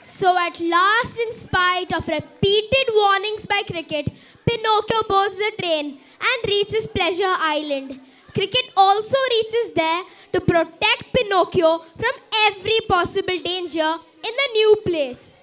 So at last, in spite of repeated warnings by Cricket, Pinocchio boards the train and reaches Pleasure Island. Cricket also reaches there to protect Pinocchio from every possible danger in the new place.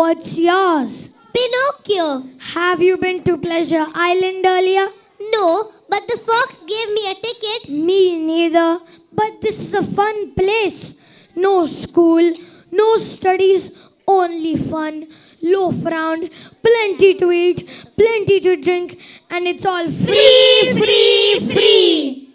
What's yours? Pinocchio. Have you been to Pleasure Island earlier? No, but the fox gave me a ticket. Me neither. But this is a fun place. No school, no studies, only fun. Loaf round, plenty to eat, plenty to drink, and it's all free, free, free.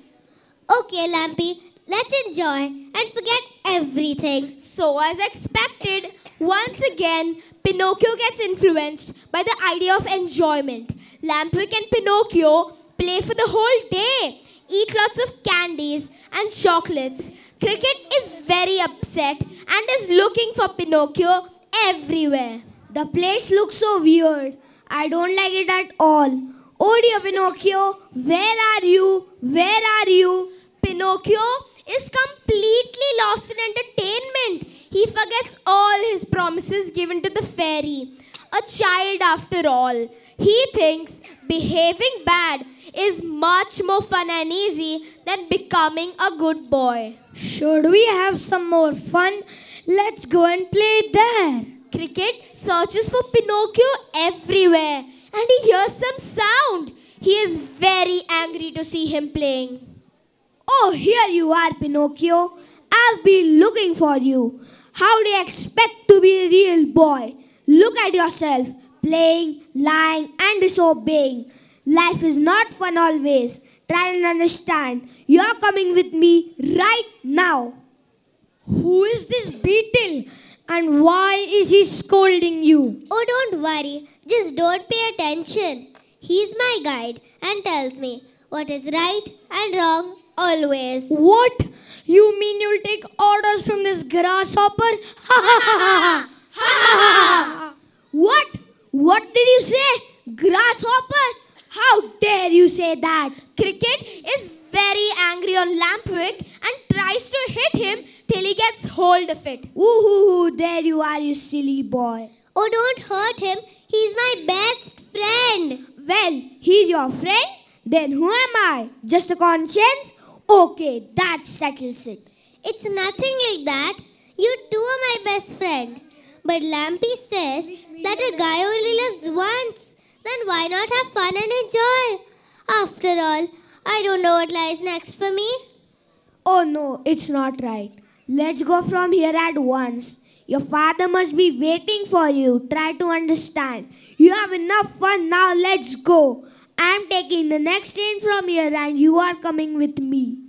Okay, Lampy, let's enjoy and forget everything. So, as expected, once again, Pinocchio gets influenced by the idea of enjoyment. Lampwick and Pinocchio play for the whole day, eat lots of candies and chocolates. Cricket is very upset and is looking for Pinocchio everywhere. The place looks so weird. I don't like it at all. Oh dear Pinocchio, where are you? Where are you? Pinocchio is completely lost in entertainment. He forgets all his promises given to the fairy. A child after all. He thinks behaving bad is much more fun and easy than becoming a good boy. Should we have some more fun? Let's go and play there. Cricket searches for Pinocchio everywhere and he hears some sound. He is very angry to see him playing. Oh, here you are, Pinocchio. I've been looking for you. How do you expect to be a real boy? Look at yourself, playing, lying, and disobeying. Life is not fun always. Try and understand. You're coming with me right now. Who is this beetle? And why is he scolding you? Oh, don't worry. Just don't pay attention. He's my guide and tells me what is right and wrong always. What? You mean you'll take orders from this grasshopper? Ha ha ha ha! Ha ha ha! What? What did you say? Grasshopper? How dare you say that? Cricket is very angry on Lampwick and tries to hit him till he gets hold of it. Ooh, there you are, you silly boy. Oh, don't hurt him. He's my best friend. Well, he's your friend? Then who am I? Just a conscience? Okay, that settles it. It's nothing like that. You two are my best friend. But Lampy says that a guy only lives once. Then why not have fun and enjoy? After all, I don't know what lies next for me. Oh no, it's not right. Let's go from here at once. Your father must be waiting for you. Try to understand. You have enough fun now. Let's go. I'm taking the next train from here and you are coming with me.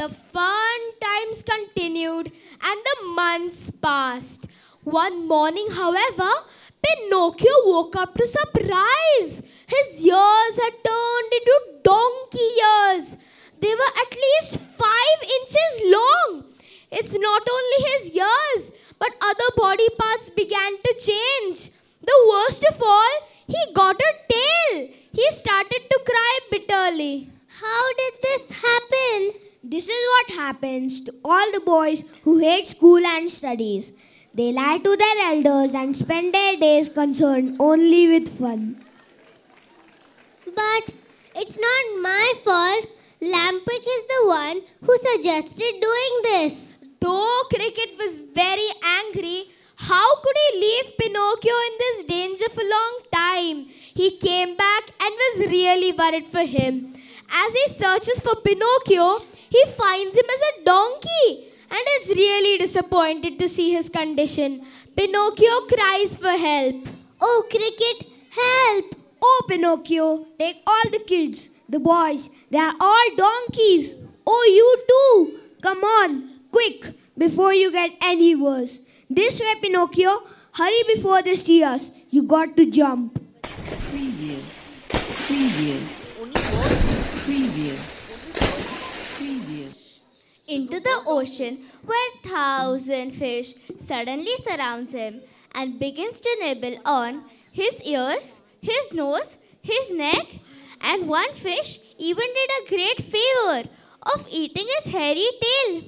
The fun times continued and the months passed. One morning, however, Pinocchio woke up to surprise. His ears had turned into donkey ears. They were at least five inches long. It's not only his ears, but other body parts began to change. The worst of all, he got a tail. He started to cry bitterly. How did this happen? This is what happens to all the boys who hate school and studies. They lie to their elders and spend their days concerned only with fun. But it's not my fault. Lampwick is the one who suggested doing this. Though Cricket was very angry, how could he leave Pinocchio in this danger for a long time? He came back and was really worried for him. As he searches for Pinocchio, he finds him as a donkey and is really disappointed to see his condition. Pinocchio cries for help. Oh, Cricket, help! Oh, Pinocchio, take all the kids, the boys, they are all donkeys. Oh, you too. Come on, quick, before you get any worse. This way, Pinocchio, hurry before they see us. You got to jump. Preview. Preview. Preview. Preview. Into the ocean where thousand fish suddenly surrounds him and begins to nibble on his ears, his nose, his neck, and one fish even did a great favor of eating his hairy tail.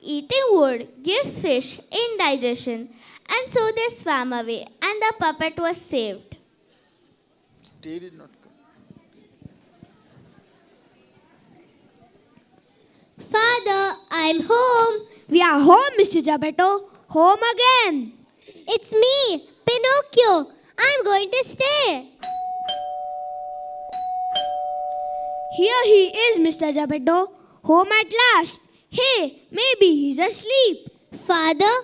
Eating wood gives fish indigestion, and so they swam away, and the puppet was saved. Stay did not Father, I'm home. We are home, Mr. Geppetto. Home again. It's me, Pinocchio. I'm going to stay. Here he is, Mr. Geppetto. Home at last. Hey, maybe he's asleep. Father?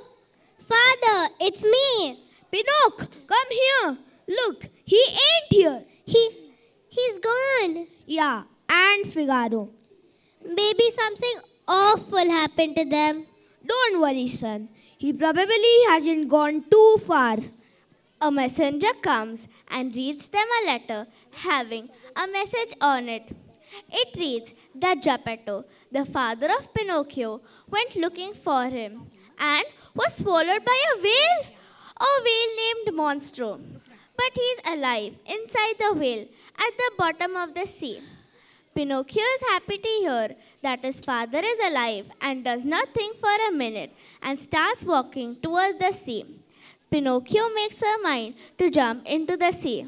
Father, it's me. Pinocchio, come here. Look, he ain't here. He he's gone. Yeah, and Figaro. Maybe something awful happened to them. Don't worry, son. He probably hasn't gone too far. A messenger comes and reads them a letter having a message on it. It reads that Geppetto, the father of Pinocchio, went looking for him and was swallowed by a whale, a whale named Monstro. But he's alive inside the whale at the bottom of the sea. Pinocchio is happy to hear that his father is alive and does not think for a minute and starts walking towards the sea. Pinocchio makes her mind to jump into the sea.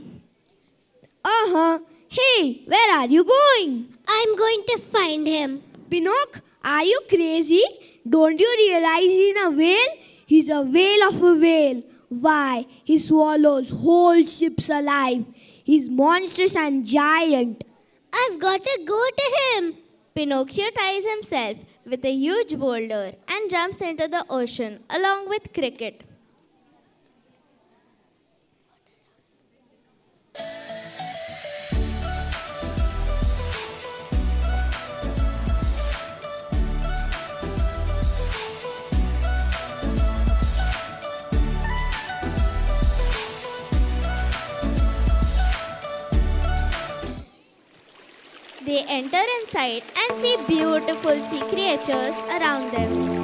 Uh huh. Hey, where are you going? I'm going to find him. Pinocchio, are you crazy? Don't you realize he's a whale? He's a whale of a whale. Why, he swallows whole ships alive. He's monstrous and giant. I've got to go to him. Pinocchio ties himself with a huge boulder and jumps into the ocean along with Cricket. Enter inside and see beautiful sea creatures around them.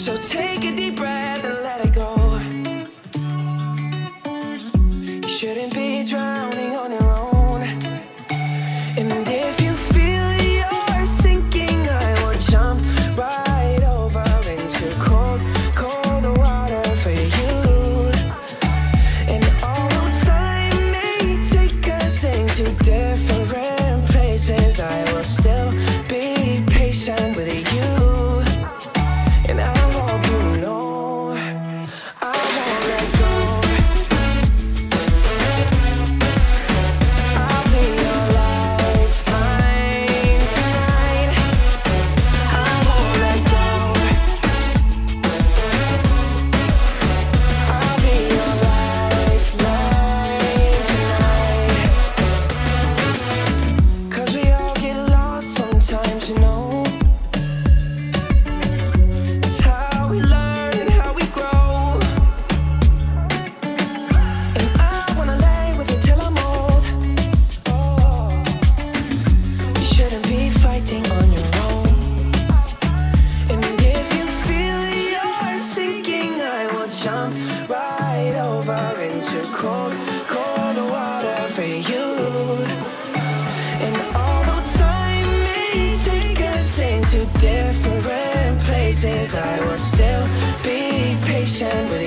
So take a deep breath. to different places. I will still be patient